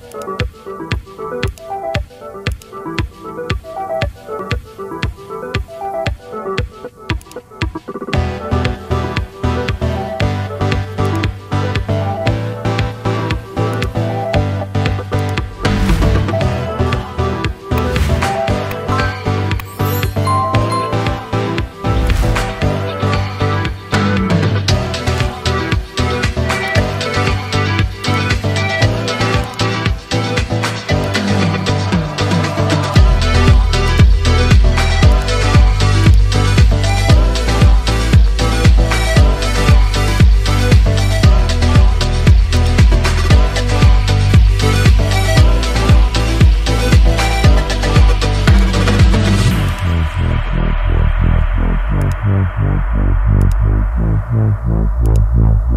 Thank Thank you.